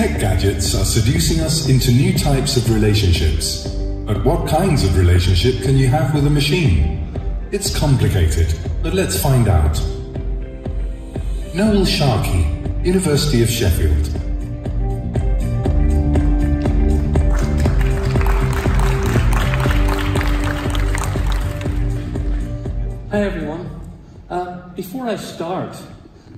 Tech gadgets are seducing us into new types of relationships. But what kinds of relationship can you have with a machine? It's complicated, but let's find out. Noel Sharkey, University of Sheffield. Hi everyone. Uh, before I start,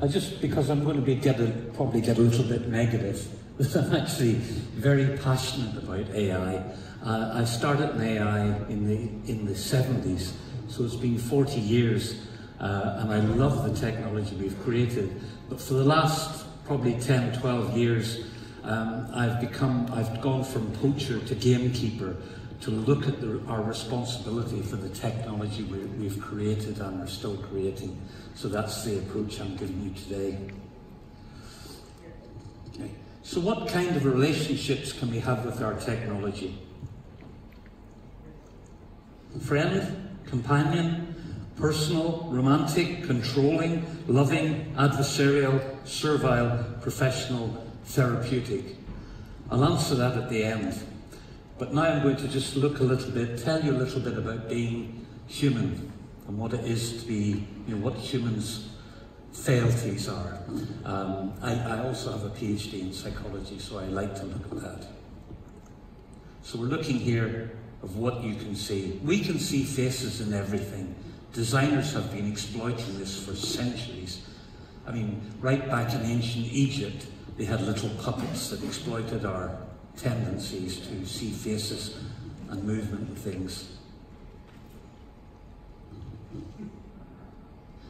I just because I'm going to be get a, probably get a little bit negative, I'm actually very passionate about AI. Uh, I started in AI in the in the 70s, so it's been 40 years, uh, and I love the technology we've created. But for the last probably 10, 12 years, um, I've become I've gone from poacher to gamekeeper to look at the, our responsibility for the technology we, have created and are still creating. So that's the approach I'm giving you today. Okay. So what kind of relationships can we have with our technology? Friend, companion, personal, romantic, controlling, loving, adversarial, servile, professional, therapeutic. I'll answer that at the end. But now I'm going to just look a little bit, tell you a little bit about being human and what it is to be, you know, what humans' frailties are. Um, I, I also have a PhD in psychology, so I like to look at that. So we're looking here of what you can see. We can see faces in everything. Designers have been exploiting this for centuries. I mean, right back in ancient Egypt, they had little puppets that exploited our tendencies to see faces and movement and things.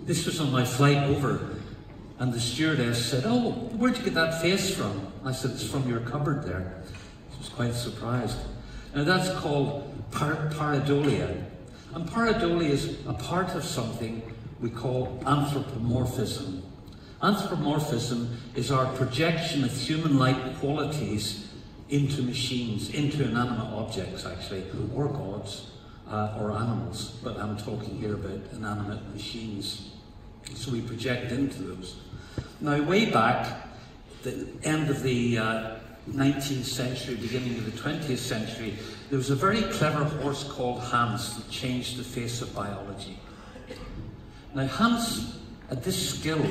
This was on my flight over, and the stewardess said, Oh, where'd you get that face from? I said, It's from your cupboard there. She was quite surprised. Now that's called par- pareidolia. And pareidolia is a part of something we call anthropomorphism. Anthropomorphism is our projection of human like qualities into machines, into inanimate objects actually, or gods, uh, or animals, but I'm talking here about inanimate machines. So we project into those. Now, way back, the end of the uh, 19th century, beginning of the 20th century, there was a very clever horse called Hans that changed the face of biology. Now, Hans had this skill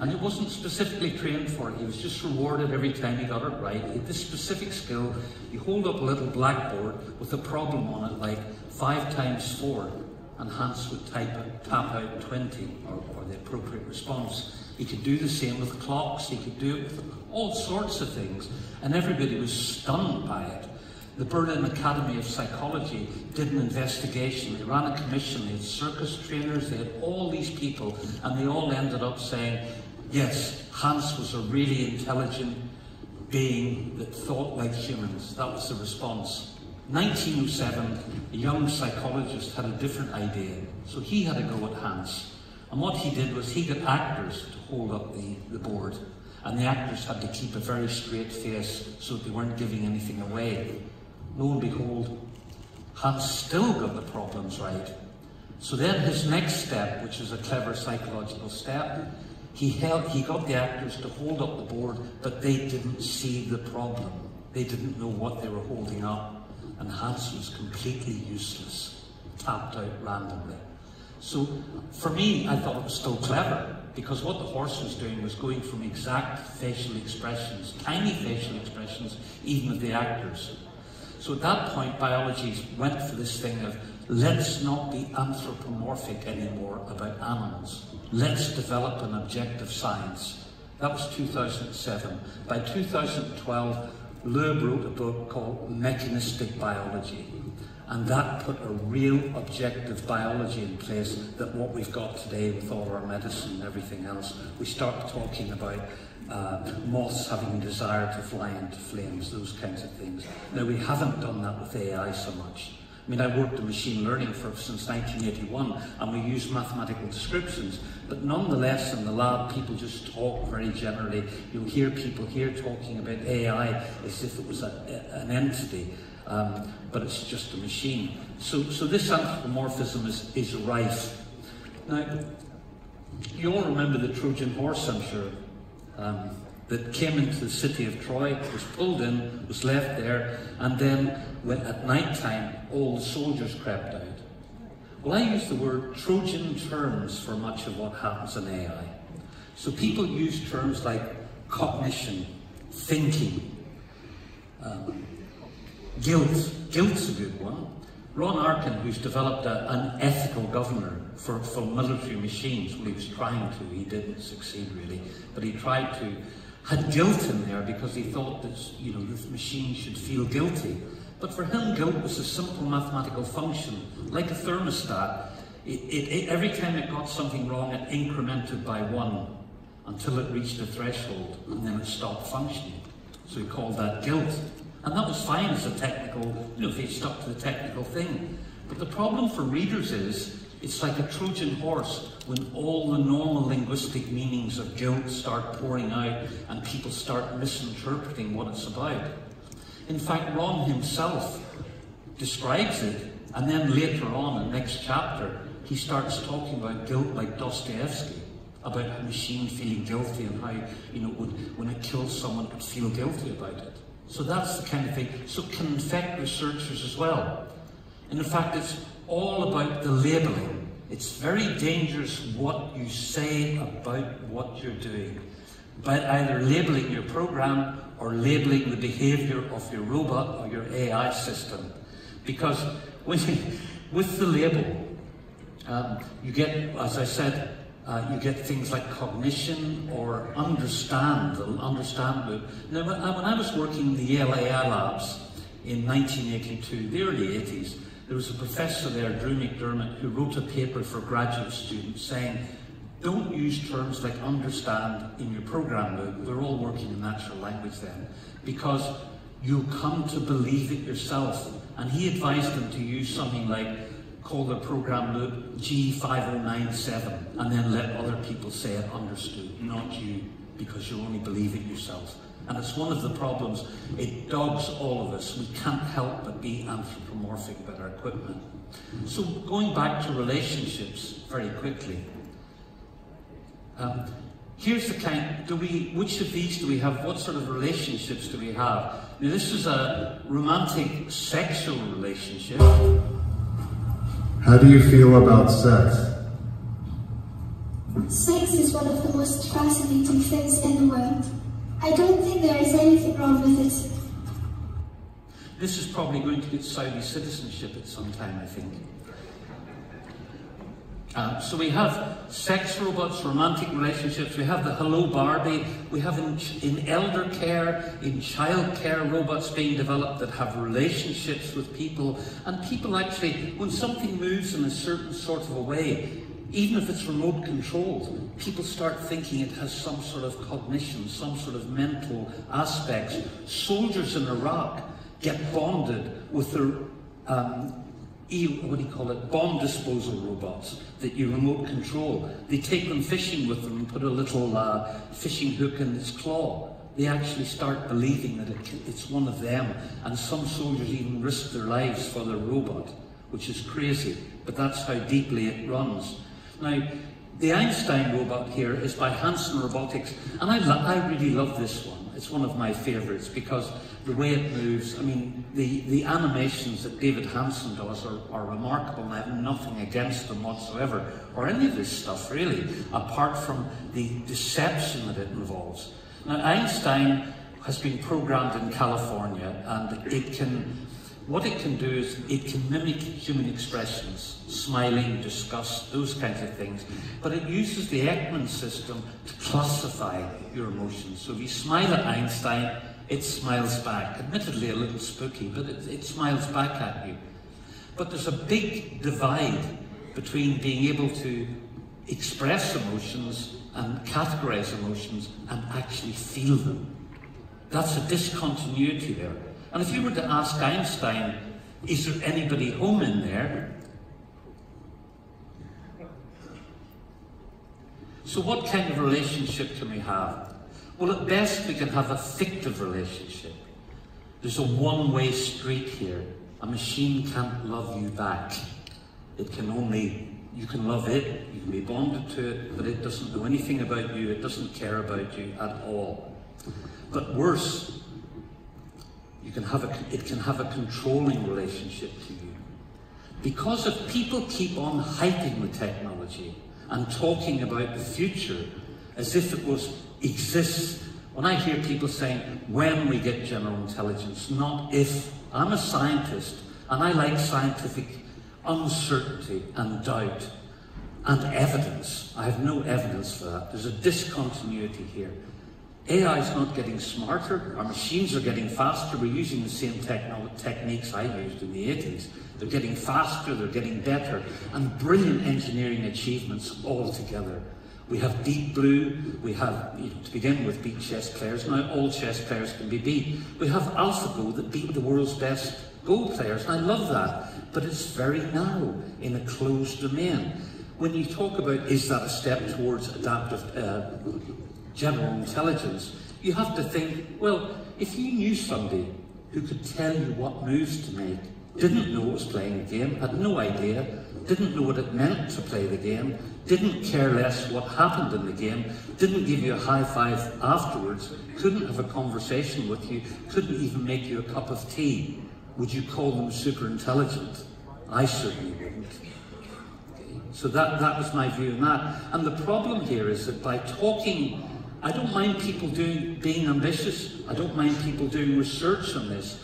and he wasn't specifically trained for it. He was just rewarded every time he got it right. He had this specific skill. You hold up a little blackboard with a problem on it, like five times four, and Hans would type tap out 20, or, or the appropriate response. He could do the same with clocks. He could do it with all sorts of things. And everybody was stunned by it. The Berlin Academy of Psychology did an investigation. They ran a commission. They had circus trainers. They had all these people. And they all ended up saying, Yes, Hans was a really intelligent being that thought like humans. That was the response. 1907, a young psychologist had a different idea. So he had a go at Hans. And what he did was he got actors to hold up the, the board. And the actors had to keep a very straight face so they weren't giving anything away. Lo and behold, Hans still got the problems right. So then his next step, which is a clever psychological step, he, held, he got the actors to hold up the board, but they didn't see the problem. They didn't know what they were holding up. And Hans was completely useless, tapped out randomly. So for me, I thought it was still clever because what the horse was doing was going from exact facial expressions, tiny facial expressions, even of the actors. So at that point, biology went for this thing of let's not be anthropomorphic anymore about animals. Let's develop an objective science. That was 2007. By 2012, Loeb wrote a book called Mechanistic Biology. And that put a real objective biology in place that what we've got today with all our medicine and everything else, we start talking about uh, moths having a desire to fly into flames, those kinds of things. Now, we haven't done that with AI so much. I mean, I worked in machine learning for, since 1981, and we use mathematical descriptions. But nonetheless, in the lab, people just talk very generally. You'll hear people here talking about AI as if it was a, a, an entity, um, but it's just a machine. So, so this anthropomorphism is, is rife. Now, you all remember the Trojan horse, I'm sure. Um, that came into the city of Troy, was pulled in, was left there, and then when, at night time all the soldiers crept out. Well, I use the word Trojan terms for much of what happens in AI. So people use terms like cognition, thinking, um, guilt. Guilt's a good one. Ron Arkin, who's developed a, an ethical governor for, for military machines, well, he was trying to, he didn't succeed really, but he tried to, had guilt in there because he thought that, you know, this machine should feel guilty. But for him, guilt was a simple mathematical function, like a thermostat. It, it, it, every time it got something wrong, it incremented by one until it reached a threshold, and then it stopped functioning. So he called that guilt. And that was fine as a technical, you know, if he stuck to the technical thing. But the problem for readers is, it's like a Trojan horse when all the normal linguistic meanings of guilt start pouring out and people start misinterpreting what it's about. In fact, Ron himself describes it, and then later on in the next chapter, he starts talking about guilt like Dostoevsky, about a machine feeling guilty and how, you know, would, when it kills someone, it would feel guilty about it. So that's the kind of thing. So it can infect researchers as well. And in fact, it's all about the labeling. It's very dangerous what you say about what you're doing. About either labeling your program or labeling the behavior of your robot or your AI system. Because you, with the label, um, you get, as I said, uh, you get things like cognition or understand, understand. Now, when I, was working in the Yale labs in 1982, the early 80s, there was a professor there, Drew McDermott, who wrote a paper for graduate students saying, don't use terms like understand in your program. We're all working in natural language then, because you'll come to believe it yourself. And he advised them to use something like call the program loop G5097 and then let other people say it understood, not you, because you only believe it yourself. And it's one of the problems. It dogs all of us. We can't help but be anthropomorphic about our equipment. So going back to relationships very quickly. Um, here's the kind, do we, which of these do we have? What sort of relationships do we have? Now this is a romantic sexual relationship. How do you feel about sex? Sex is one of the most fascinating things in the world. I don't think there is anything wrong with it. This is probably going to get Saudi citizenship at some time, I think. Uh, so we have sex robots, romantic relationships, we have the Hello Barbie, we have in, in elder care, in child care robots being developed that have relationships with people, and people actually, when something moves in a certain sort of a way, even if it's remote controlled, people start thinking it has some sort of cognition, some sort of mental aspects. Soldiers in Iraq get bonded with their um, what do you call it, bomb disposal robots that you remote control. They take them fishing with them and put a little uh, fishing hook in its claw. They actually start believing that it, it's one of them, and some soldiers even risk their lives for their robot, which is crazy, but that's how deeply it runs. Now, the Einstein robot here is by Hanson Robotics, and I, I really love this one. It's one of my favourites because the way it moves, I mean, the, the animations that David Hanson does are, are remarkable, and I have nothing against them whatsoever, or any of this stuff really, apart from the deception that it involves. Now, Einstein has been programmed in California, and it can what it can do is it can mimic human expressions, smiling, disgust, those kinds of things. But it uses the Ekman system to classify your emotions. So if you smile at Einstein, it smiles back. Admittedly a little spooky, but it, it smiles back at you. But there's a big divide between being able to express emotions and categorize emotions and actually feel them. That's a discontinuity there. And if you were to ask Einstein, is there anybody home in there? So what kind of relationship can we have? Well, at best we can have a fictive relationship. There's a one-way street here. A machine can't love you back. It can only, you can love it, you can be bonded to it, but it doesn't know anything about you, it doesn't care about you at all. But worse, you can have a, it can have a controlling relationship to you. Because if people keep on hyping the technology and talking about the future as if it was exists, when I hear people saying when we get general intelligence, not if, I'm a scientist and I like scientific uncertainty and doubt and evidence. I have no evidence for that. There's a discontinuity here. AI is not getting smarter, our machines are getting faster. We're using the same techniques I used in the 80s. They're getting faster, they're getting better, and brilliant engineering achievements all together. We have Deep Blue, we have, you know, to begin with, beat chess players. Now all chess players can be beat. We have AlphaGo that beat the world's best Go players, I love that, but it's very narrow in a closed domain. When you talk about is that a step towards adaptive uh, general intelligence, you have to think, well, if you knew somebody who could tell you what moves to make, didn't know it was playing a game, had no idea, didn't know what it meant to play the game, didn't care less what happened in the game, didn't give you a high five afterwards, couldn't have a conversation with you, couldn't even make you a cup of tea. Would you call them super intelligent? I certainly wouldn't. So that, that was my view on that. And the problem here is that by talking, I don't mind people doing, being ambitious. I don't mind people doing research on this.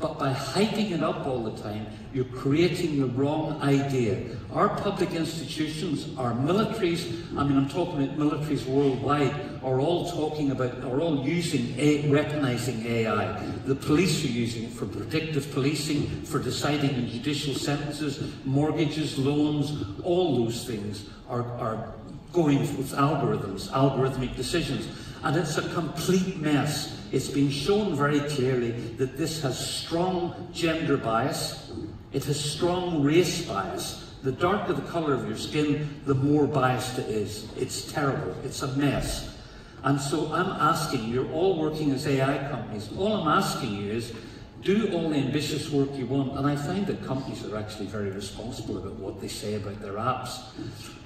But by hyping it up all the time, you're creating the wrong idea. Our public institutions, our militaries, I mean, I'm talking about militaries worldwide, are all talking about, are all using, a, weaponizing AI. The police are using it for predictive policing, for deciding in judicial sentences, mortgages, loans, all those things are, are going with algorithms, algorithmic decisions. And it's a complete mess. It's been shown very clearly that this has strong gender bias, it has strong race bias. The darker the colour of your skin, the more biased it is. It's terrible. It's a mess. And so I'm asking, you're all working as AI companies, all I'm asking you is do all the ambitious work you want, and I find that companies are actually very responsible about what they say about their apps.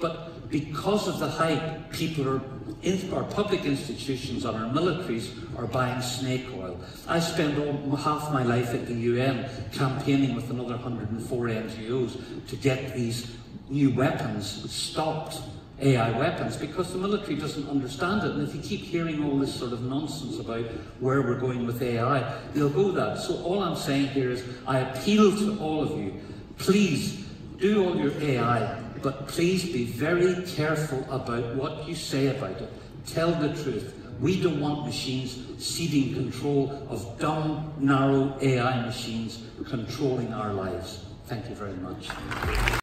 But because of the hype, people are, in, our public institutions and our militaries are buying snake oil. I spend all, half my life at the UN campaigning with another 104 NGOs to get these new weapons stopped AI weapons because the military doesn't understand it. And if you keep hearing all this sort of nonsense about where we're going with AI, they'll go that. So all I'm saying here is I appeal to all of you, please do all your AI, but please be very careful about what you say about it. Tell the truth. We don't want machines ceding control of dumb, narrow AI machines controlling our lives. Thank you very much.